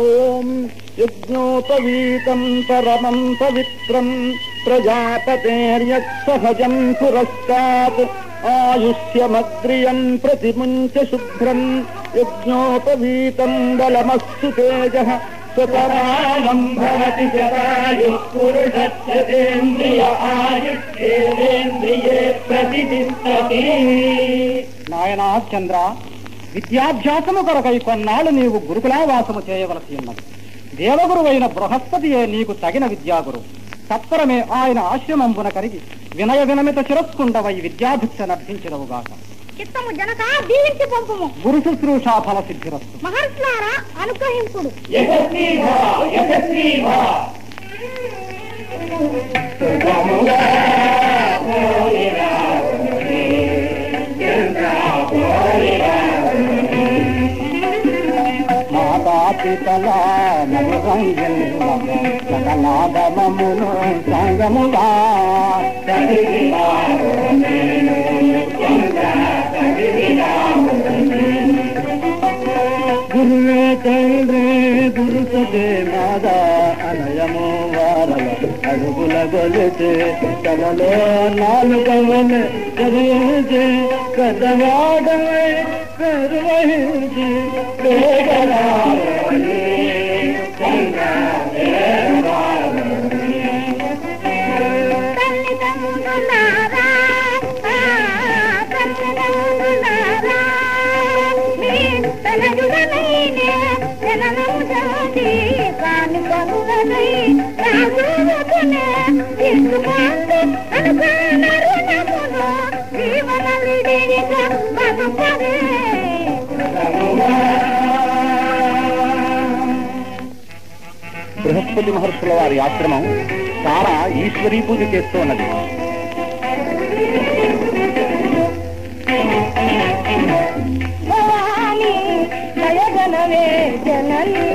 ॐ यज्ञोपवीतम् परमम् पवित्रम् प्रजाततेर्यत्सहजम् पुरस्तात् आयुष्यमग्रियम् प्रतिमुञ्च शुभ्रम् यज्ञोपवीतम् बलमस्तु तेजः తేజ స్వతరాళం భవతి శతాయు పురుషేంద్రియ ఆయుష్యేంద్రియే ప్రతిష్టతి నాయనా చంద్ర విద్యాభ్యాసము కొరకై కొన్నాళ్ళు నీవు గురుకులావాసము చేయవలసి ఉన్నది. దేవగురువైన బృహస్పతియే నీకు తగిన విద్యాగురు. తత్పరమే ఆయన ఆశ్రమంబున కరిగి వినయ వినమిత చిరస్కుండవై విద్యాభిక్ష నర్థించినవుగాక చిత్తము జనక దీవించి పంపుము. గురు శుశ్రూషా ఫల సిద్ధిరస్తు. మహర్షులారా అనుగ్రహింపుడు యశస్వీ భవ యశస్వీ భవ. మాతా పితల సకలాదమమును సంగముగా గురువే తండ్రి మాదా అనయము వారల అడుగుల గొలితే కలలో నాలుగవల పెరువహించి బృహస్పతి మహర్షుల వారి ఆశ్రమం చాలా ఈశ్వరీ పూజ చేస్తూ ఉన్నది. భవాని జనని.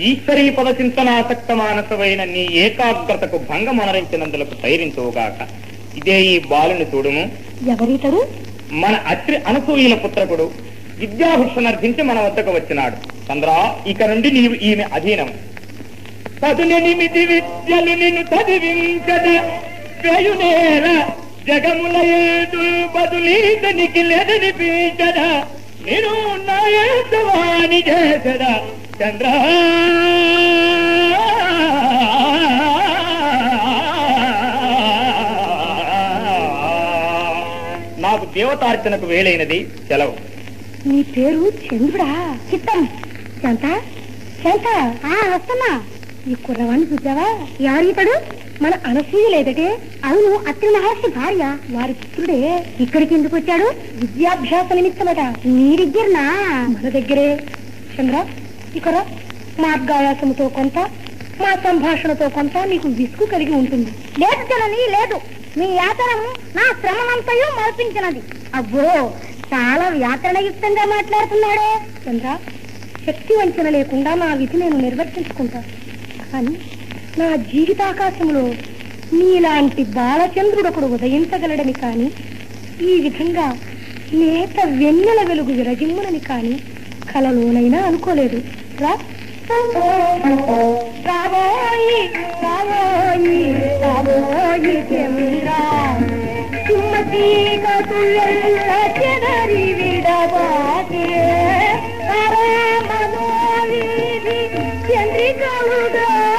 ఈశ్వరీ పద చింతనాసక్త మానసమైన నీ ఏకాగ్రతకు భంగం అనరించినందులకు ధైర్యించుగాక ఇదే ఈ బాలుని చూడుము. ఎవరితడు? మన అత్రి అనసూయుల పుత్రకుడు విద్యాభూషణర్థించి మన వద్దకు వచ్చినాడు. చంద్ర ఇక నుండి నీవు ఈమె అధీనం పదునెనిమిది విద్యలు నిన్ను చదివించద వేయునేర. జగముల ఏదు బదులీతనికి లేదనిపించద? నేను నాయసవాణి చేసద? చంద్ర. నాకు దేవతార్చనకు వేలైనది సెలవు. నీ పేరు చంద్రుడా. చిత్తం. శాంత. శాంత. వస్తున్నా. ఈ కుర్రవాణ్ణి చూసావా ఎవరితడు మన అనసూయ లేదటే. అవును అత్రి మహర్షి భార్య. వారి పుత్రుడే ఇక్కడికి ఎందుకు వచ్చాడు? విద్యాభ్యాస నిమిత్తమట. నీ దగ్గరనా మన దగ్గరే. చంద్ర ఇక్కడ మార్గాయాసముతో కొంత మా సంభాషణతో కొంత నీకు విసుగు కలిగి ఉంటుంది. లేదు జనని లేదు. మీ యాతనము నా శ్రమనంతయు మరపించినది అబ్బో చాలా వ్యాకరణయుక్తంగా మాట్లాడుతున్నాడే. చంద్ర శక్తి వంచన లేకుండా నా విధి నేను నిర్వర్తించుకుంటాను కానీ నా జీవితాకాశంలో నీలాంటి బాలచంద్రుడొకడు ఉదయించగలడని కాని ఈ విధంగా లేత వెన్నెల వెలుగు విరజిమ్మునని కాని కలలోనైనా అనుకోలేదు. రా. రాబోయి రాబోయి రాబోయి చంద్రా. సుమతి కతుల చెదరి విడబాటే మనోవిధి చంద్రికలు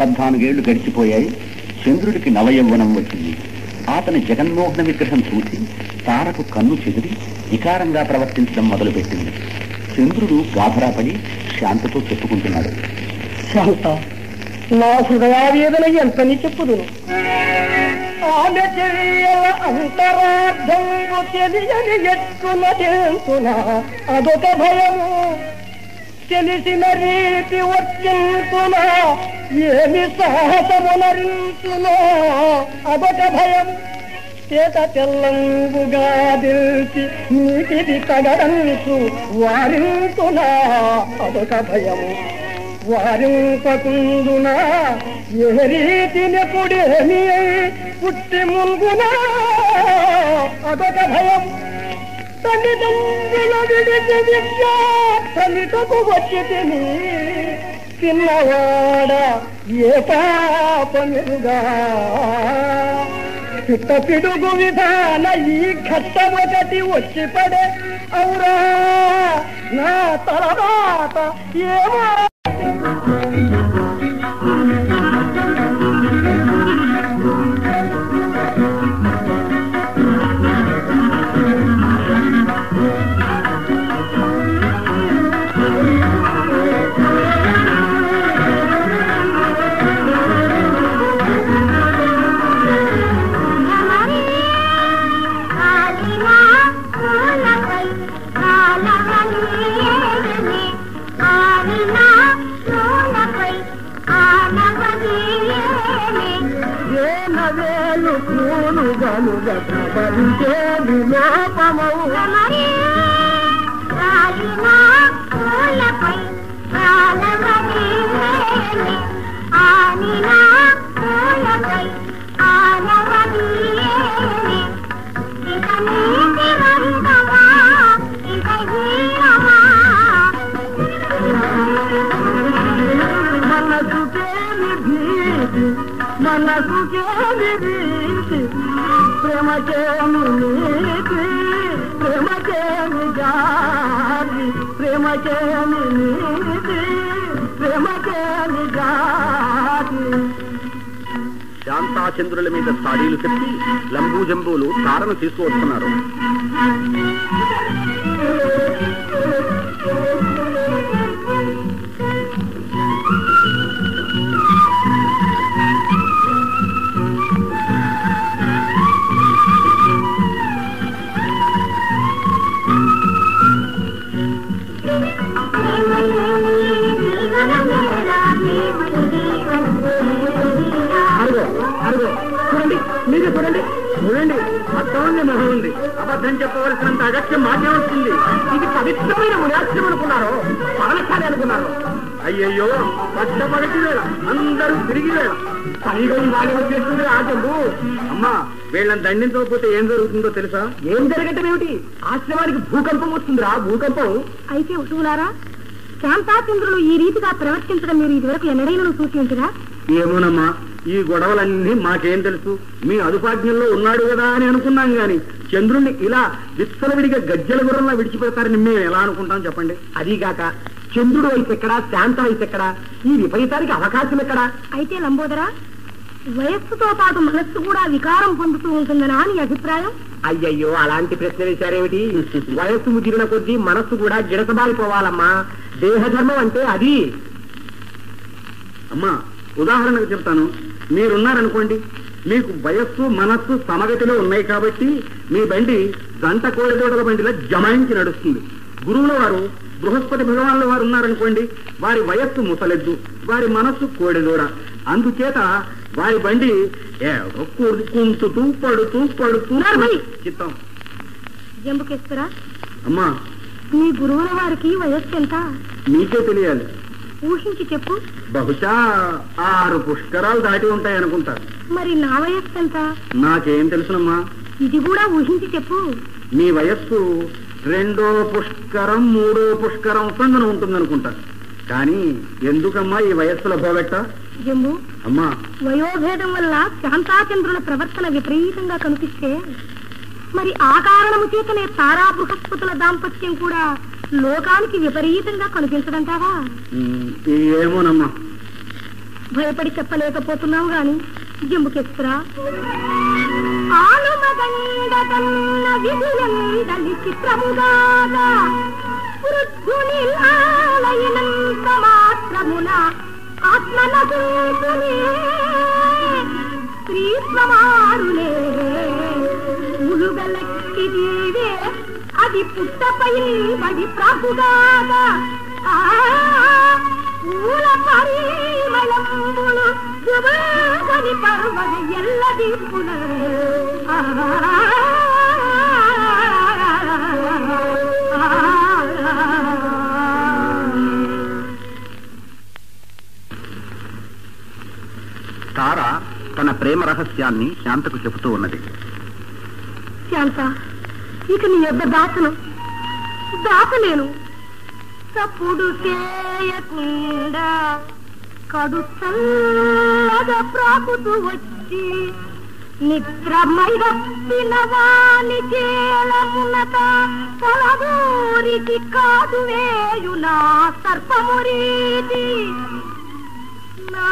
పద్నాలుగేళ్ళు గడిచిపోయాయి. చంద్రుడికి నవయౌవనం వచ్చింది. అతని జగన్మోహన విగ్రహం చూసి తారకు కన్ను చెదిరి వికారంగా ప్రవర్తించడం మొదలుపెట్టింది. చంద్రుడు గాభరాపడి శాంతతో చెప్పుకుంటున్నాడు. శాంత నా హృదయావేదన ఎంతని చెప్పుదును? ఆమె చెయ్యల అంతరార్థము తెలియని ఎట్టున తెలుసునా అదొక భయము. తెలిసిన రీతి వర్తించునా ఏమి సాహసమునరించునో అదొక భయం. చేత తెల్లంగుగా తెలిసి నీటిది కగడంచు వారింతునా అదొక భయము వారింపకుందునా ఏ రీతిని పుడేమి పుట్టి ముందునా అదొక భయం. తల్లిదండ్రుల విడిచి విద్య వచ్చి తిని చిన్నవాడ ఏ పాపమిరుగా చిట్ట పిడుగు విధాన ఈ ఘట్టమొకటి వచ్చి పడే. అవురా నా తలరాత ఏమో. ఏనవేలు గలుగ ప్రపంచే విలోపమౌ మనసుకేమి భీతి మనసుకేమి భీతి ప్రేమకేమి నీతి ప్రేమకేమి జాతి ప్రేమకేమి నీతి? ప్రేమకేమి జాతి శాంతాచంద్రుల మీద సాడీలు చెప్పి లంబూ జంబులు తీసుకువస్తున్నారు. మొత్తం మొహం ఉంది. అబద్ధం చెప్పవలసినంత అగత్యం మాకే వస్తుంది ఇది పవిత్రమైన మునాశ్రం అనుకున్నారు పవనశాలి అనుకున్నారు. అయ్యయ్యో పట్ట పగటి వేళ అందరూ తిరిగి వేళ. పైగా ఇవాళ వచ్చేస్తుంది ఆ జంబు అమ్మా వీళ్ళని దండించకపోతే ఏం జరుగుతుందో తెలుసా? ఏం జరగటం ఏమిటి? ఆశ్రమానికి భూకంపం వస్తుందిరా భూకంపం. అయితే వసువులారా శాంతాచంద్రులు ఈ రీతిగా ప్రవర్తించడం మీరు ఇదివరకు ఎన్నడైనా చూసి ఉంటురా? ఏమోనమ్మా ఈ గొడవలన్నీ మాకేం తెలుసు? మీ అదుపాజ్ఞంలో ఉన్నాడు కదా అని అనుకున్నాం గాని చంద్రుణ్ణి ఇలా విచ్చలవిడిగా గజ్జల గుర్రంలో విడిచిపెడతారని మేము ఎలా అనుకుంటాం చెప్పండి? అదీగాక చంద్రుడు వయసు ఎక్కడా శాంత వయసు ఎక్కడా? ఈ విపరీతానికి అవకాశం ఎక్కడా? అయితే లంబోదరా వయస్సుతో పాటు మనస్సు కూడా వికారం పొందుతూ ఉంటుందనా నీ అభిప్రాయం? అయ్యయ్యో అలాంటి ప్రశ్న వేశారేమిటి? వయస్సు ముదిరిన కొద్దీ మనస్సు కూడా గిడసబారిపోవాలమ్మా దేహధర్మం అంటే అది. అమ్మా ఉదాహరణకు చెప్తాను. మీరున్నారనుకోండి. మీకు వయస్సు మనస్సు సమగతిలో ఉన్నాయి కాబట్టి మీ బండి గంట కోడిదోడల బండిలో జమాయించి నడుస్తుంది. గురువుల వారు బృహస్పతి భగవాన్ల వారు ఉన్నారనుకోండి వారి వయస్సు ముసలెద్దు వారి మనస్సు కోడిదోడ. అందుచేత వారి బండి కూరుకుంటుతూ పడుతూ పడుతూ! చిత్తం. జంబుకేశ్వరా అమ్మా. మీ గురువుల వారికి వయస్సు ఎంత? మీకే తెలియాలి. ఊహించి చెప్పు. బహుశా ఆరు పుష్కరాలు దాటి ఉంటాయి అనుకుంటా మరి నా వయస్సు ఎంత? నాకేం తెలుసునమ్మా. ఇది కూడా ఊహించి చెప్పు. మీ వయస్సు రెండో పుష్కరం మూడో పుష్కరం సంగన ఉంటుందనుకుంటా కానీ ఎందుకమ్మా ఈ వయస్సుల భోగట్ట? జంబు అమ్మా. వయోభేదం వల్ల శాంతాచంద్రుల ప్రవర్తన విపరీతంగా కనిపిస్తే మరి ఆ కారణము చేతనే తారా బృహస్పతుల దాంపత్యం కూడా లోకానికి విపరీతంగా కనిపించడంటావా ఏమోనమ్మా. భయపడి చెప్పలేకపోతున్నావు గాని జంబుకెత్తురా ఆలుమగండదన్న విధులందలి చిత్రముగాగా వృద్ధుని ఆలయనంత మాత్రమున ఆత్మనగునే స్త్రీ సమారులే ములుగలక్కి దీవే అది పుట్టపై బడి ప్రభుగాగా పూల పరిమళంబులు శుభగని పర్వద ఎల్లది తార తన ప్రేమ రహస్యాన్ని శాంతకు చెబుతూ ఉన్నది శాంత ఇక నీ యొద్ద దాచను దాచలేను తప్పుడు చేయకుండా కడు చల్లగా ప్రాకుతూ వచ్చి నిద్రమైరప్పిన వాని చేలమునత తలదూరికి కాదు వేయునా సర్పమురీతి నా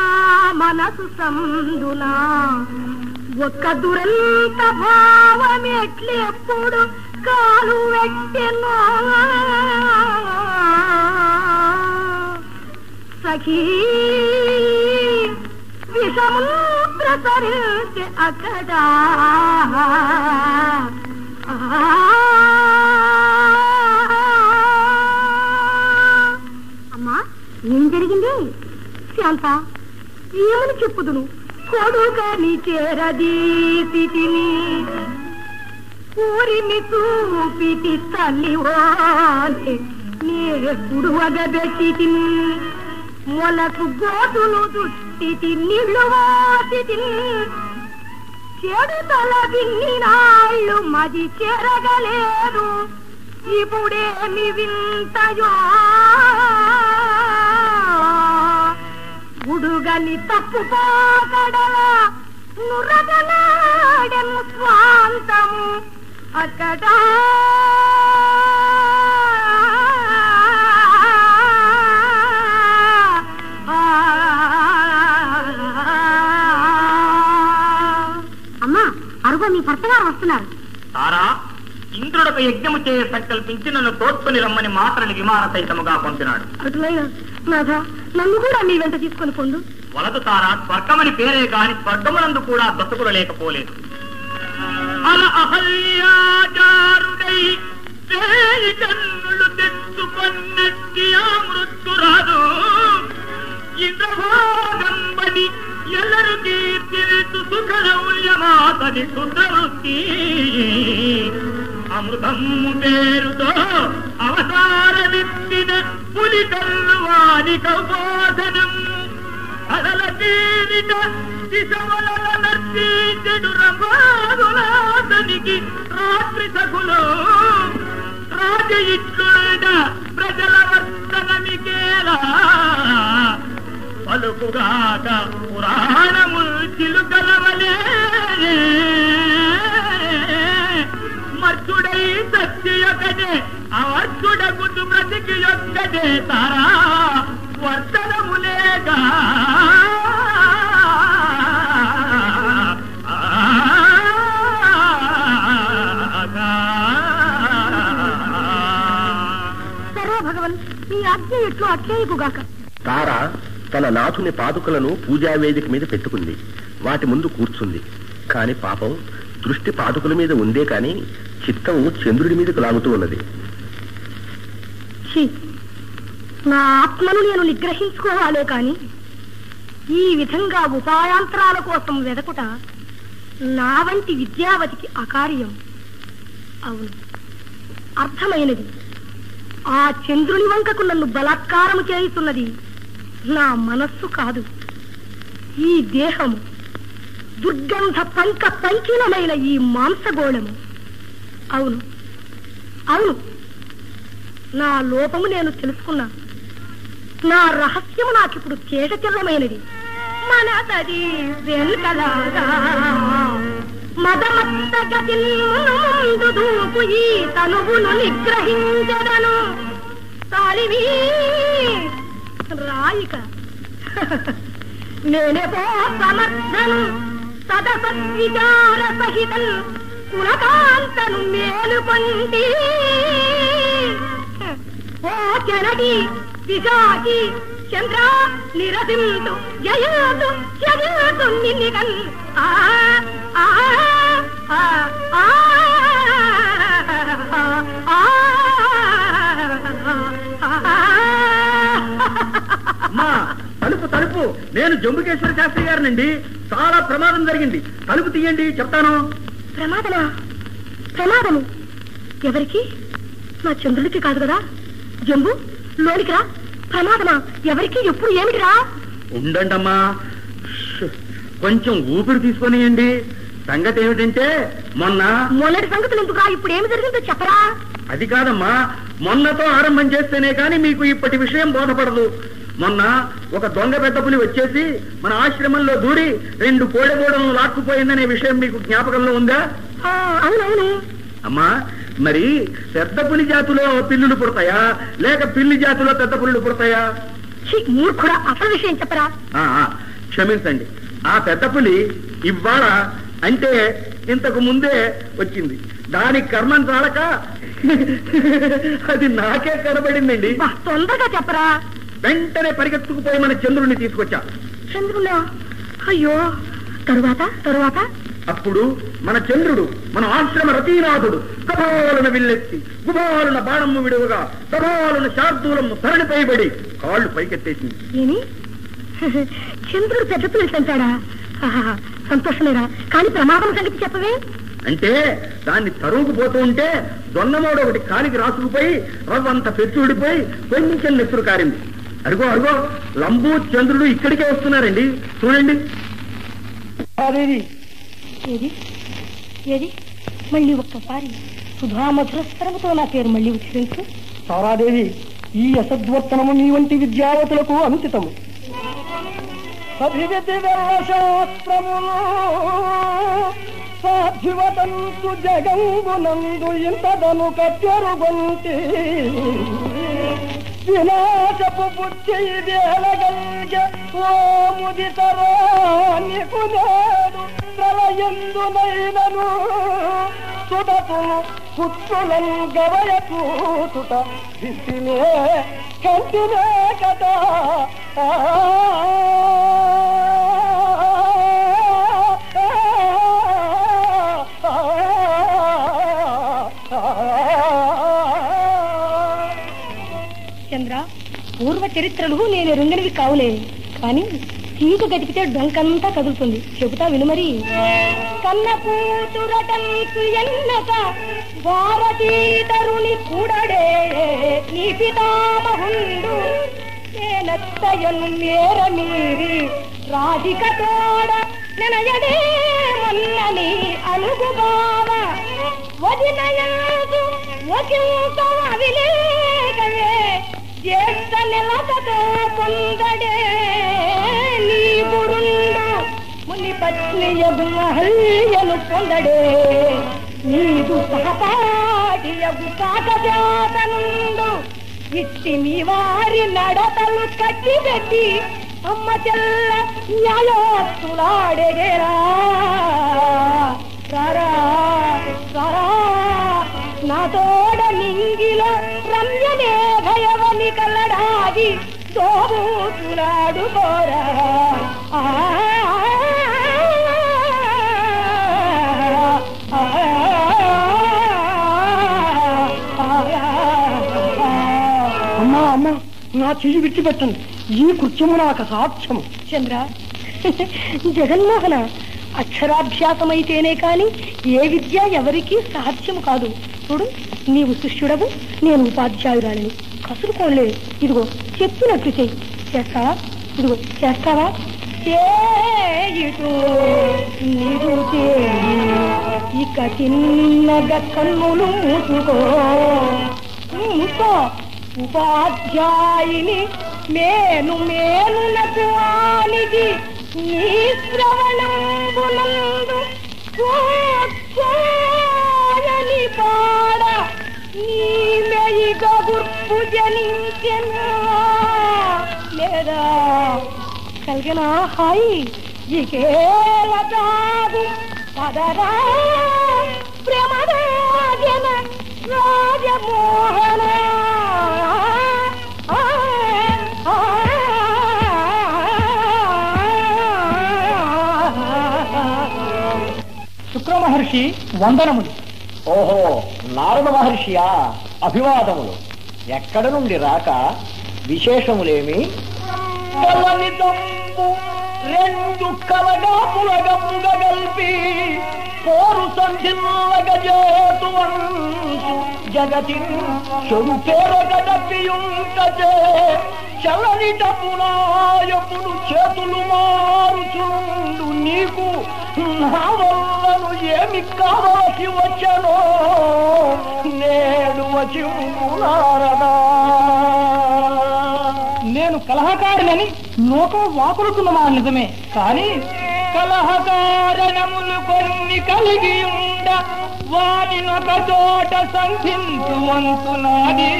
మనసు సందునా ఒక్క దురంత భావమెట్లెప్పుడు కాలు వెట్టెనో సఖీ విషము ప్రసరించి అక్కడ. అమ్మా ఏం జరిగింది? శాంత ఏమని చెప్పుదును? కొడుకని చేరదీసితిని తిని చూపితి తల్లి వాలే నేడు అగబెట్టి మొలకు గోతులు దుట్టి నీళ్ళు చెడు తల నాళ్ళు మది చెరగలేదు ఇప్పుడేమి వింతయో. ఉడుగని తప్పు పోకడల నురగనాడెను స్వాంతము. అక్కడ. అమ్మా అరుగో మీ భర్త గారు వస్తున్నారు. తారా ఇంద్రుడకు యజ్ఞము చేయ సంకల్పించి నన్ను తోడ్కొని రమ్మని మాత్రని విమాన సహితముగా పంపినాడు నాథ నన్ను కూడా మీ వెంట తీసుకొని పొందు. వలదు తారా స్వర్గమని పేరే కాని స్వర్గమునందు కూడా దశకులు లేకపోలేదు. అల అహల్యాచారుడై వేయి కన్నులు తెచ్చుకొన్నట్టి ఆ మృత్యురాదు ఇంద్రభోగంబని ఎల్లరు కీర్తిల్చు సుఖలౌల్యమాతని సుతరుతి అమృతము పేరుతో అవతారమెత్తిన పులి కల్లు వాని కౌబోధనము అలల నర్తీ చెడు నర్తీచెడు అతనికి రాత్రి సకులు రాజ ఇట్లుడ ప్రజల వర్తనమికేలా? పలుకుగాక పురాణము చిలుకలవలే. మర్చుడై సత్య యొక్కడే అవర్చుడగుతు బ్రతికి యొక్కడే తారా వర్తనములేగా? ఆజ్ఞ ఎట్లు అట్లేయకుగాక తార తన నాథుని పాదుకలను పూజా వేదిక మీద పెట్టుకుంది. వాటి ముందు కూర్చుంది. కాని పాపం దృష్టి పాదుకల మీద ఉందే కాని చిత్తం చంద్రుడి మీదకు లాగుతూ ఉన్నది. నా ఆత్మను నేను నిగ్రహించుకోవాలే కాని ఈ విధంగా ఉపాయాంతరాల కోసం వెదకుట నా వంటి విద్యావతికి అకార్యం. అవును. అర్థమైనది. ఆ చంద్రుని వంకకు నన్ను బలాత్కారము చేయిస్తున్నది నా మనస్సు కాదు. ఈ దేహము దుర్గంధ పంక పంకిలమైన ఈ మాంసగోళము. అవును అవును. నా లోపము నేను తెలుసుకున్నా. నా రహస్యము నాకిప్పుడు కేశచల్లమైనది మనతది వెనుకలాగా మదమత్త గతిల్మును దూపు ఈ తనువును నిగ్రహించదను. తాలివి రాయిక. నేనేపో సమర్థను సదసద్విచార సహితం కులకాంతను మేలుకొంటి. ఓ కెనడి పిశాచి చంద్ర నిరసింతు జయతు జయతు నిన్నికన్. ఆ తలుపు తలుపు. నేను జంబుకేశ్వర శాస్త్రి గారినండి. చాలా ప్రమాదం జరిగింది. తలుపు తీయండి చెప్తాను. ప్రమాదమా? ప్రమాదము. ఎవరికి? నా చంద్రుడికి కాదు కదా. జంబు లోనికి రా. ప్రమాదమా? ఎవరికి? ఎప్పుడు ఏమిటిరా ఉండండి అమ్మా ష్. కొంచెం ఊపిరి తీసుకొనియండి. సంగతి ఏమిటంటే మొన్న మొన్నటి సంగతులు ఎందుకురా ఇప్పుడు ఏమి జరిగిందో చెప్పరా? అది కాదమ్మా. మొన్నతో ఆరంభం చేస్తేనే కానీ మీకు ఇప్పటి విషయం బోధపడదు. మొన్న ఒక దొంగ పెద్ద పులి వచ్చేసి మన ఆశ్రమంలో దూరి రెండు కోడెగూడలను లాక్కుపోయిందనే విషయం మీకు జ్ఞాపకంలో ఉందా? అవునవును. అమ్మా మరి పెద్ద పులి జాతిలో పిల్లులు పుడతాయా? లేక పిల్లి జాతిలో పెద్ద పులులు పుడతాయా? మూర్ఖుడా అసలు విషయం చెప్పరా? క్షమించండి. ఆ పెద్ద పులి ఇవాళ అంటే ఇంతకు ముందే వచ్చింది. దాని కర్మం చాలక అది నాకే కనబడిందండి. తొందరగా చెప్పరా. వెంటనే పరిగెత్తుకుపోయి మన చంద్రుడిని తీసుకొచ్చా. చంద్రున్నా అయ్యో తరువాత తరువాత? అప్పుడు మన చంద్రుడు మన ఆశ్రమ రతీనాథుడు కపాలను విల్లెత్తి గుబాలున బాణమ్ము విడువగా కపాలున శార్దూలము ధరణిపై పడి కాళ్ళు పైకెత్తేసింది. చంద్రుడు పెద్ద పిల్లలు సంతోషమేరా? కానీ ప్రమాదం సంగతి చెప్పవే? అంటే దాన్ని తరువుకు పోతూ ఉంటే దొన్నమోడు ఒకటి కాలికి రాసుకుపోయి రవ్వంత పెచ్చు ఊడిపోయి కొంచెం నెత్తురు కారింది. అడుగో అడుగో లంబు చంద్రుడు ఇక్కడికే వస్తున్నారండి. చూడండి. ఏది? ఏది? మళ్ళీ ఒక్కసారి సుధామధుర స్వరముతో నా పేరు మళ్ళీ ఉచ్చరించు తారాదేవి ఈ అసద్వర్తనము నీ వంటి విద్యావతులకు అనుచితము అభివృద్ధి శాస్త్రములు సాధ్యువతంతు జగంబునందు ఇంతదను కట్టెరుగొంటి. వినాశపు బుద్ధి దేలగల్గ ఓ ముదితరా నేడు ప్రళయందునైనను సుడతును పుత్రులను గవయ కూతుట దిద్దినే కంటినే కదా. చరిత్రలు నేను రుంగనివి కావులే. కానీ చీకు గతికితే డొంకంతా కదులుతుంది. చెబుతా విను మరి. కన్న కూతురటంకు ఎన్నక భారతీతరుని కూడడే నీ పితామహుండు నేనత్తయను మేర మీరి రాధిక తోడ నెనయడే మొన్నని అనుగుబావ వదినయందు ఒకంత అవిలేకవే జ్యేష్ఠ నెలతతో పొందడే నీ ముని పత్ని యగు మహల్యను పొందడే నీదు సహపాఠి యగు కాకజాతనుండు ఇచ్చి నీ వారి నడతలు కట్టి పెట్టి అమ్మ చెల్ల న్యాయోత్తులాడేరా సరా సరా నా తోడ నింగిలో రమ్యనే భయవని కల్లడాగి దోబూతులాడు అమ్మా అమ్మా నా చెయ్యి విడిచిపెట్టండి ఈ కృత్యము నాకు సాధ్యము చంద్ర జగన్మోహన అక్షరాభ్యాసమైతేనే కాని ఏ విద్య ఎవరికీ సాధ్యము కాదు చూడు నీవు శిష్యుడవు నేను ఉపాధ్యాయురాలిని కసురుకోలే ఇదిగో చెప్పినట్టు చెయ్యి. చేస్తావా? ఇదిగో చేస్తావా? చేయుటూ నీరు ఇక చిన్నగా కన్నులు మూసుకో. మూసుకో. ఉపాధ్యాయుని మేను మేను ఆనిది. నీ శ్రవణంబునందు పాడ. నీ మెయిగ గుర్పు జనించెనా లేదా? కలిగిన? హాయి. ఇకేల దాగు పదరా? ప్రేమరాజన రాజమోహన? శుక్ర మహర్షి వందనములు. ఓహో నారద మహర్షియా? అభివాదములు. ఎక్కడ నుండి రాక విశేషములేమి? రెండు కలగా పులగముగ గల్పి పోరు సంధిల్లగ చేతువంసు జగతి చెడు పేరగ దప్పియుంటచే చల్లని టపునాయపుడు చేతులు మారుచుండు నీకు? నా వల్లను ఏమి కావలసి వచ్చనో? నేను వచ్చి నారదా నేను కలహకారినని లోకం వాకులుతున్నమా నిజమే కానీ కలహకారణములు కొన్ని కలిగి ఉండ వారినొక చోట సంధించు వంతునాది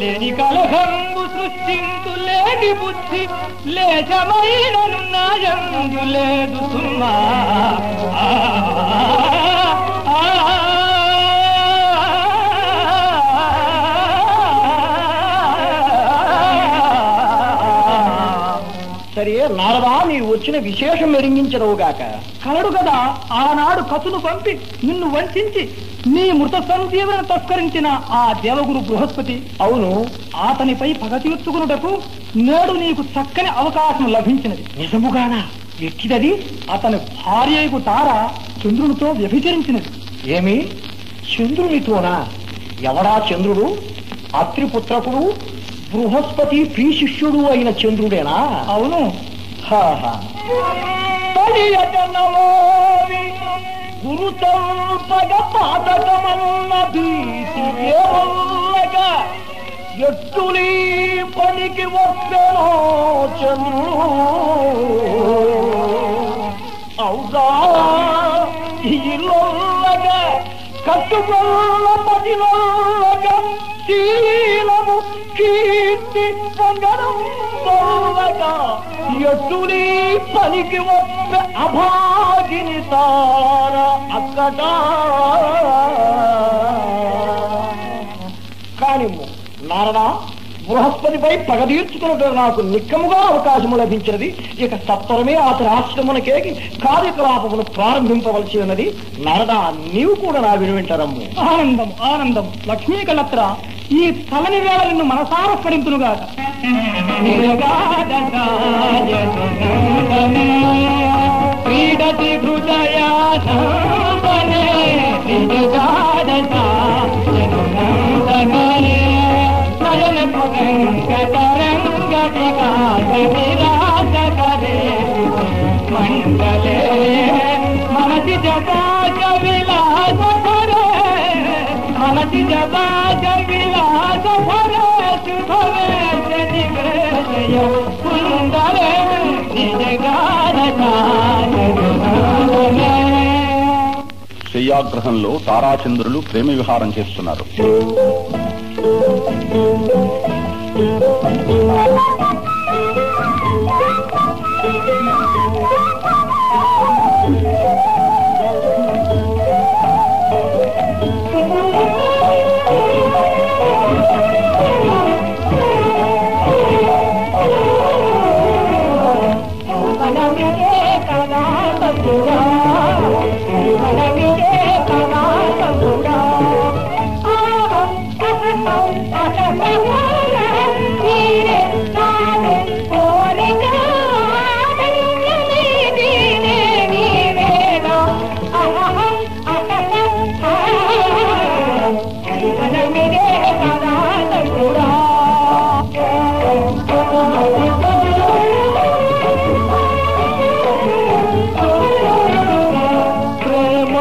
లేని కలహంబు సృష్టించు లేని బుద్ధి లేచమైన నాయందు లేదు సుమ్మా సరే నారదా నీవు వచ్చిన విశేషం ఎరింగించదవుగాక కలడు కదా ఆనాడు కసును పంపి నిన్ను వంచించి నీ మృత సంజీవన తస్కరించిన ఆ దేవగురు బృహస్పతి. అవును. అతనిపై పగ తీర్చుకున్నటకు నేడు నీకు చక్కని అవకాశం లభించినది. నిజముగానా? ఎక్కిదది అతని భార్యకు తార చంద్రునితో వ్యభిచరించినది. ఏమి? చంద్రునితోనా? ఎవడా చంద్రుడు? అత్రిపుత్రకుడు? బృహస్పతి ప్రీశిష్యుడు అయిన చంద్రుడేనా? అవును. హాహా. తడియటనమోవి గురుతల్పగ పాతకమన్న భీతి ఏమల్లగ ఎట్టులీ పనికి వస్తెనో చంద్రుడు అవుగా ఇల్లొల్లగ కట్టుకొల్ల పదిలొల్లగ కీర్తి పొంగడం పొల్లగా ఎట్టులీ పనికి ఒక్క అభాగిని తార అక్కట కానిమ్ము. నారడా బృహస్పతిపై పగ తీర్చుకున్నట్టు నాకు నిక్కముగా అవకాశము లభించినది. ఇక సత్వరమే అతని ఆశ్రమునకే కార్యకలాపమును ప్రారంభింపవలసి ఉన్నది. నారదా నీవు కూడా నా వినువింటారమ్ము ఆనందం ఆనందం లక్ష్మీ కళత్ర ఈ తలని వేళ నిన్ను మనసార స్మరింతునుగాక క్రీడతి హృదయా నయన పురంగ తరంగ వికాస విరాజ కరే మండలే మనసి జపాజ విలాస భరే మనసి జపాజ శయ్యాగ్రహంలో తారాచంద్రులు ప్రేమ విహారం చేస్తున్నారు. కూడా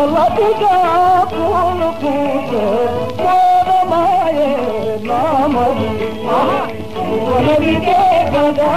ಲಲಿತ ಪೂರ್ಣ ಪೂಜೆ ಮೋದ ಮಾಯೆ ನಾಮ ಲಲಿತೆ ಗದಾ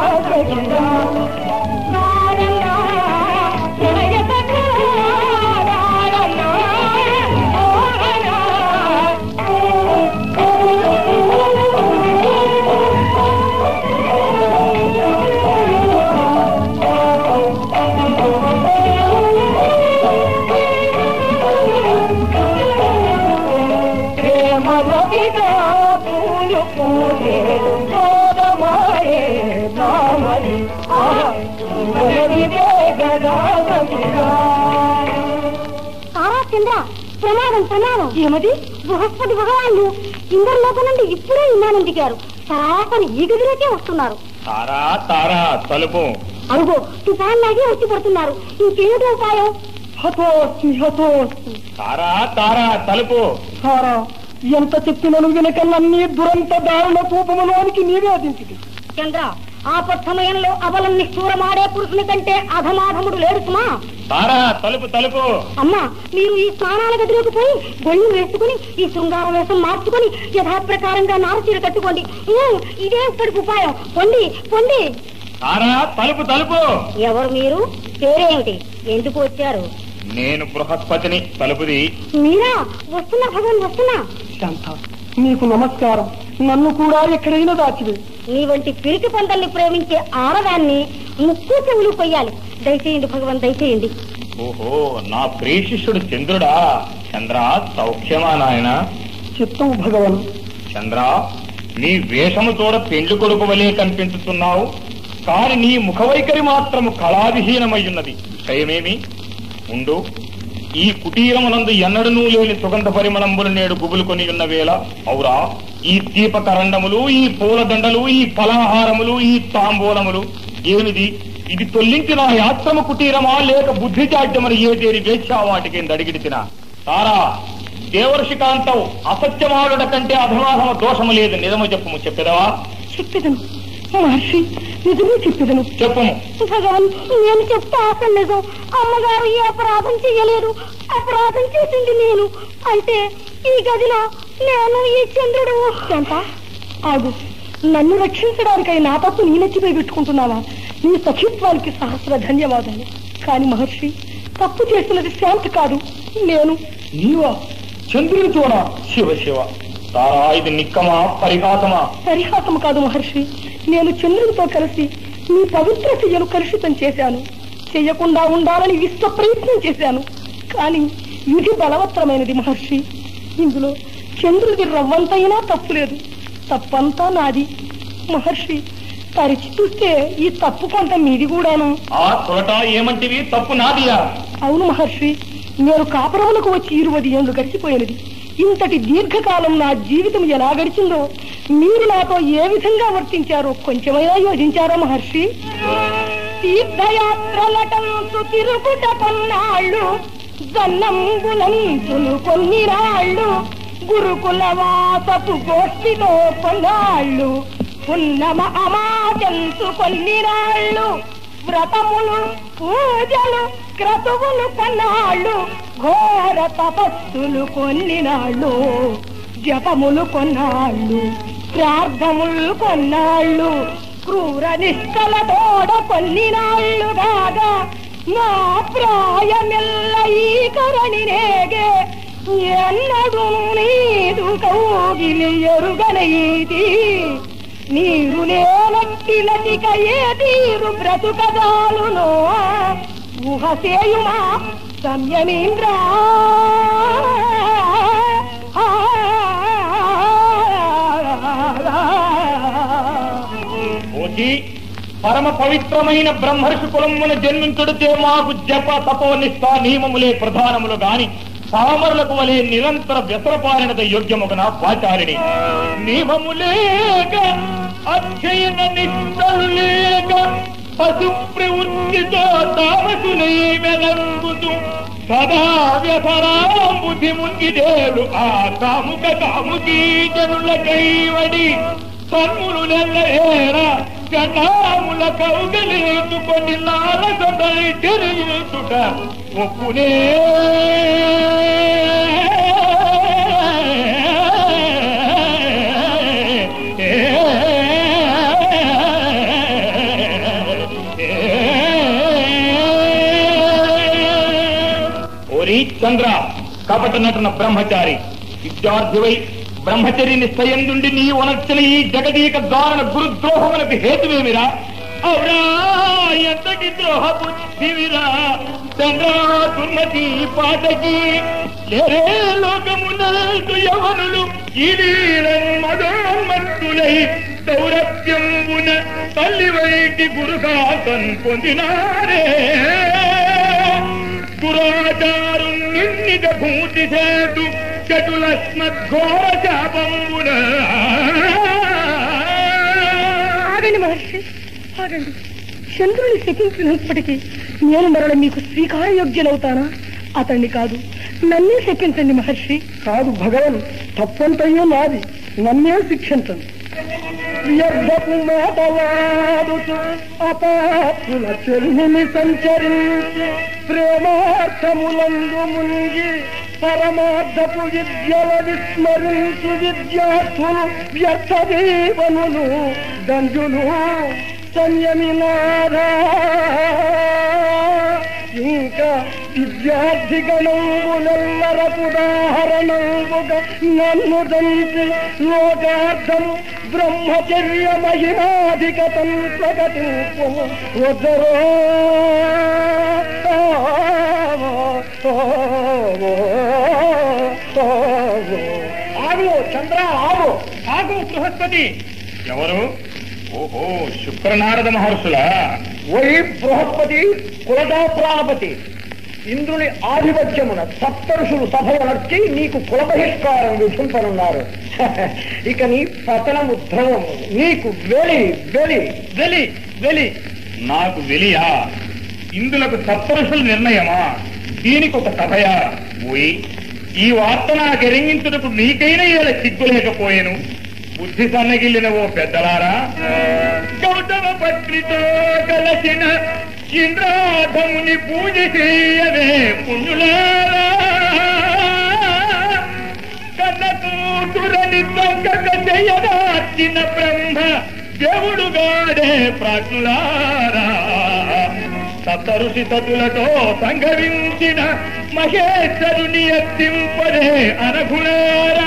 ప్రమాదం ఏమది? బృహస్పతి భగవాన్లు ఇందరిలోకి నుండి ఇప్పుడే విమానం దిగారు సరాసరి ఈ గదిలోకే వస్తున్నారు. తారా తారా తలుపు. అరుగో తుఫాన్ లాగే వచ్చి పడుతున్నారు. ఇంకేమిటి ఉపాయం? హతోస్మి హతోస్మి తారా తారా తలుపు. సారా ఎంత చెప్పినను వినక నన్నీ దురంత దారుణ కూపములోనికి నీవే దించిది చంద్ర ఆపత్ సమయంలో అబలం నిష్ఠూరమాడే పురుషుని కంటే అధమాధముడు లేడు సుమా. తారా తలుపు తలుపు. అమ్మా మీరు ఈ స్నానాల గదిలోకి పోయి గొళ్ళు వేసుకుని ఈ శృంగార వేషం మార్చుకుని యథాప్రకారంగా నారచీర కట్టుకోండి. ఇదే ఇప్పటికి ఉపాయం. పొండి పొండి. తారా తలుపు తలుపు. ఎవరు మీరు? పేరేమిటి? ఎందుకు వచ్చారు? నేను బృహస్పతిని తలుపుది. మీరా? వస్తున్నా భగవాన్ వస్తున్నా. శాంత నీకు నమస్కారం. నన్ను కూడా ఎక్కడైనా దాచివే. నీ వంటి పిరికి పంటల్ని ప్రేమించే ఆడదాన్ని ముక్కు చెవులు కొయ్యాలి. దయచేయండి భగవాన్ దయచేయండి. ఓహో నా ప్రియ శిష్యుడు చంద్రుడా. చంద్ర సౌఖ్యమా నాయన? చిత్తం భగవన్. చంద్ర నీ వేషము చూడ పెండ్లి కొడుకు వలె కనిపించుతున్నావు. కాని నీ ముఖవైఖరి మాత్రము కళావిహీనమయ్యున్నది విషయమేమి ఉండు. ఈ కుటీరమునందు ఎన్నడనూ లేని సుగంధ పరిమళంబులు నేడు గుబులుకొని ఉన్న వేళ ఔరా ఈ దీపకరండములు ఈ పూలదండలు ఈ ఫలాహారములు ఈ తాంబూలములు ఏమిది? ఇది తొల్లించిన యాత్రమ కుటీరమా? లేక బుద్ధి ఏ తేరి వేశ్యా వాటికి అడిగిడిచినా? తారా దేవర్షి కాంతం అసత్యమాడుట కంటే అధమాధమ దోషము లేదు నిజము చెప్పుము చెప్పేదవా? చెప్పేదను. మహర్షి నిజమే చెప్పేదను. చెప్పుము. భగవాన్ నేను చెప్తా అసలు నిజం. అమ్మగారు ఈ అపరాధం చెయ్యలేదు అపరాధం చేసింది నేను. అంటే ఈ గదిలో నేను ఈ చంద్రుడు. ఎంత ఆగు. నన్ను రక్షించడానికై నా తప్పు నీ నెత్తిపై పెట్టుకుంటున్నావా? నీ సఖిత్వానికి సహస్ర ధన్యవాదాలు. కాని మహర్షి తప్పు చేస్తున్నది శాంతి కాదు నేను. నీవా? చంద్రుని చూడ శివ శివ. తారా ఇది నిక్కమా పరిహాసమా? పరిహాసం కాదు మహర్షి. నేను చంద్రునితో కలిసి నీ పవిత్ర క్రియను కలుషితం చేశాను. చెయ్యకుండా ఉండాలని విశ్వ ప్రయత్నం చేశాను. కానీ విధి బలవత్తరమైనది మహర్షి. ఇందులో చంద్రుడి రవ్వంతైనా తప్పు లేదు. తప్పంతా నాది. మహర్షి తరిచి చూస్తే ఈ తప్పు కొంత మీది కూడాను. ఆ తొలట ఏమంటివి? తప్పు నాదియా? అవును మహర్షి నేను కాపురములకు వచ్చి ఇరువది ఏళ్ళు గడిచిపోయినది. ఇంతటి దీర్ఘకాలం నా జీవితం ఎలా గడిచిందో మీరు నాతో ఏ విధంగా వర్తించారో కొంచెమైనా యోచించారా మహర్షి? తీర్థయాత్రలటంసు తిరుగుట కొన్నాళ్ళు జన్నంబులంచులు కొన్ని రాళ్ళు గురుకుల వాసపు గోష్ఠిలో కొన్నాళ్ళు పున్నమ అమాజంతు కొన్ని రాళ్ళు వ్రతములు పూజలు క్రతువులు కన్నాళ్ళు ఘోర తపస్సులు కొన్నినాళ్ళు జపములు కొన్నాళ్ళు ప్రార్థములు కొన్నాళ్ళు క్రూర నిష్టల తోడ కొన్నినాళ్ళు కాగా నా ప్రాయమెల్ల ఈ కరణి నేగే ఎన్నడు నీదు కౌగిలి ఎరుగనీది నీరు నేనట్టిలటిక ఏ తీరు బ్రతుకదాలునో ఊహ చేయుమా సంయమీంద్రా పరమ పవిత్రమైన బ్రహ్మర్షి కులమున జన్మించుడితే మాకు జప తపోనిష్ట నియమములే ప్రధానములు గాని సామరులకు వలె నిరంతర వ్యసరపాలనత యోగ్యముగన వాచారిణి. నియమములేక అధ్యయన నిష్టలు లేక పశు ప్రవృత్తితో తామసులై వెలంగుతూ సదా వ్యసరాం ముంగిదేలు ఆ కాముక కాముకీ జనుల కైవడి. కన్నులు నెల్లయేరా కన్నాముల కౌగలేసుకొని నాలసొడై తిరుగుతుట ఒప్పునే. చంద్ర కపట నటన బ్రహ్మచారి. విద్యార్థివై బ్రహ్మచర్య నిశ్చయందుండి నీ ఉనర్చిన ఈ జగదీక దారుణ గురుద్రోహమునకు హేతువేమిరా? అవునా ఎంతటి ద్రోహపు బుద్ధివిరా చంద్ర దుర్మతి పాటకి లేరే లోకమునందు యవనులు మదోన్మత్తులై దౌరత్యంబున తల్లి వైకి గురుగాతం పొందినారే. దురాచారు నిన్నిద భూతి చేటు చటులస్మద్ఘోర శాపంబున ఆగండి మహర్షి ఆగండి. చంద్రుని శపించినప్పటికీ నేను మరల మీకు స్వీకారయోగ్యులవుతానా అతన్ని కాదు నన్నే శపించండి మహర్షి. కాదు భగవన్ తప్పంతయ్యో నాది. నన్నే శిక్షించండి. వ్యర్థపు మాటలాడుతూ అపాత్రుల చెల్లిని సంచరించి ప్రేమార్థములందు మునిగి పరమార్థపు విద్యల విస్మరించు విద్యార్థులు వ్యర్థ జీవనులు దంజులు సంయమినారా ఇంకా విద్యార్థి గణంబులెల్లరకు ఉదాహరణంబుగా నన్ను దంచి లోకార్థము బ్రహ్మచర్య మహిమాధికతం ప్రకటింపు. వద్దరో ఆగు చంద్ర ఆగు. ఆగు బృహస్పతి. ఎవరు? ఓహో శుక్రనారద మహర్షులా? ఓయి బృహస్పతి కులదా ప్రాణపతి. ఇంద్రుని ఆధిపత్యమున సప్తరుషులు సభలు నడిచి నీకు కుల బహిష్కారం విధింపనున్నారు ఇక నీ పతనము ధ్రువము నీకు వెలి వెలి. వెలి వెలి. నాకు వెలియా. ఇందులకు సప్తరుషుల నిర్ణయమా? దీనికి ఒక సభయా పోయి ఈ వార్త నాకు ఎరింగించుటకు నీకైనా ఇలా సిగ్గు లేకపోయాను? బుద్ధి సన్నగిల్లిన ఓ పెద్దలారా? గౌతమ పత్రితో కలసిన ఇంద్రాధముని పూజ చేయవే పుణ్యులారా. కన్న కూతురని దొంగక చేయదాచిన బ్రహ్మ దేవుడుగాడే ప్రాజ్ఞులారా. సప్తఋషి తదులతో సంగవించిన మహేశ్వరుని ఎత్తింపదే అనఘులారా.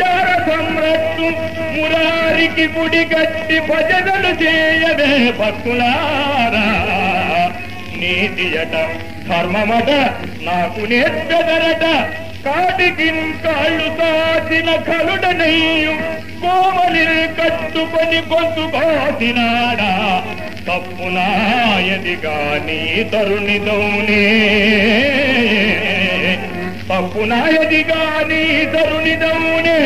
జార సమ్రత్తు మురారికి గుడి కట్టి భజనలు చేయవే భక్తులారా. నీతియట ధర్మమట నాకు నేర్చదరట కాటికి కాళ్ళు సాసిన కలుడనయ్యు కోమలి కట్టుకొని గొంతు కోసినాడా తప్పునాయదిగా నీ తరుణిదౌనే తప్పునాయదిగా నీ తరుణిదౌనే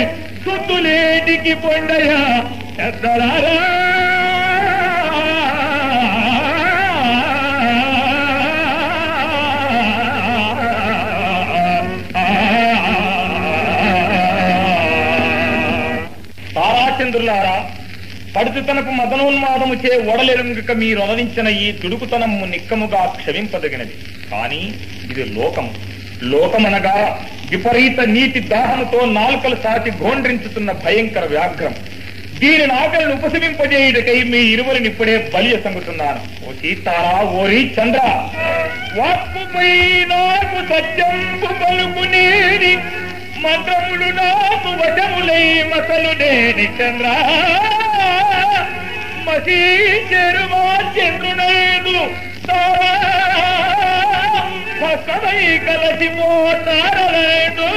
సొత్తులేటికి పొండయ పెద్దలారా. తారాచంద్రులారా పడుతుతనపు మదనోన్మాదము చే ఒడలెరుంగక మీరు అనరించిన ఈ తుడుకుతనము నిక్కముగా క్షమింపదగినది. కానీ ఇది లోకము. లోకమనగా విపరీత నీటి దాహంతో నాలుకలు సాటి గోండ్రించుతున్న భయంకర వ్యాఘ్రం. దీని నాకలను ఉపశమింపజేయుటకై మీ ఇరువురిని ఇప్పుడే బలియ సంగుతున్నాను ఓ సీతారా ఓరి చంద్ర వాక్కుపై నాకు సత్యంపు పలుకునేది మంత్రములు నాకు వశములై మసలు నేని చంద్ర. మసీ చెరువా చంద్రునైదు భక్తమై కలసి మోతారలేదు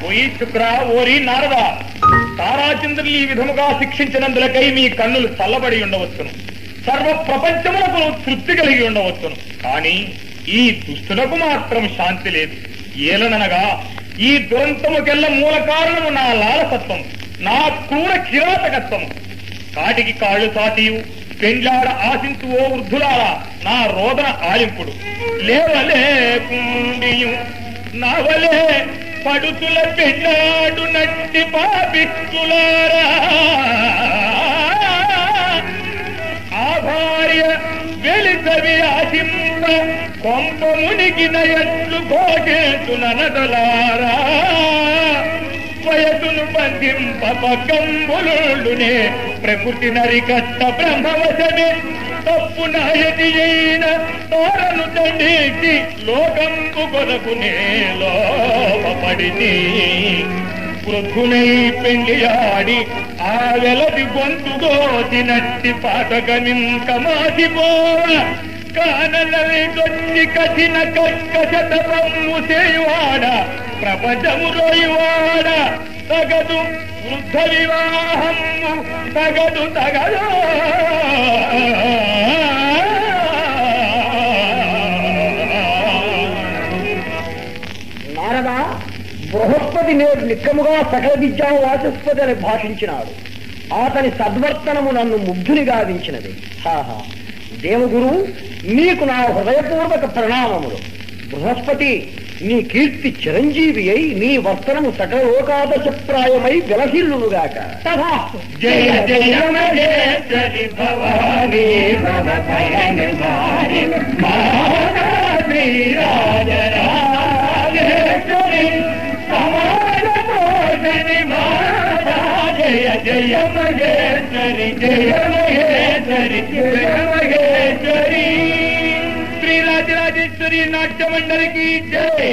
పోయి శుక్ర ఓరి నారదా తారాచంద్రులు ఈ విధముగా శిక్షించినందులకై మీ కన్నులు చల్లబడి ఉండవచ్చును. సర్వ ప్రపంచములకు తృప్తి కలిగి ఉండవచ్చును. కానీ ఈ దుష్టులకు మాత్రం శాంతి లేదు. ఏలననగా ఈ దురంతముకెల్ల మూల కారణము నా లాలసత్వం నా క్రూర కిరాతకత్వము. కాటికి కాళ్ళు సాటియు పెండ్లాడ ఆశించు ఓ వృద్ధులారా నా రోదన ఆలింపుడు. లేవలేకుండియు నవలే పడుతుల పెళ్ళాడు నట్టి పాపిస్తులారా. ఆ భార్య వెలిసవి ఆశింప కొంప మునిగిన ఎట్లు ఘోషేతుననదలారా వయసును బంధింప పకంబులునే ప్రకృతి నరికట్ట బ్రహ్మవశమే. తప్పు నాయటి అయిన తోరను దండించి లోకంపు కొనకునే లోపడిని వృద్ధునై పెండియాడి ఆ వెలది గొంతు దోచినట్టి పాతకనింక మాసిపోవ కానలవి దొచ్చి కఠిన కక్కశత పమ్ము ప్రపంచము రోయువాడ తగదు వృద్ధ వివాహము తగదు తగదు. నారద బృహస్పతి నేడు నిక్కముగా సకల విద్యా వాచస్పతి అని భాషించినాడు. అతని సద్వర్తనము నన్ను ముగ్ధుని గావించినది హాహా దేవగురు నీకు నా హృదయపూర్వక ప్రణామములు. బృహస్పతి నీ కీర్తి చిరంజీవి అయి నీ వర్తనము సకల లోకాదశప్రాయమై విలసిల్లునుగాక తథాస్తు జయ జయ మహేశ్వరి జయ మహేశ్వరి జయ మహేశ్వరి. జయ మహేశ్వరి శ్రీ రాజరాజేశ్వరి నాట్య మండలికి జయ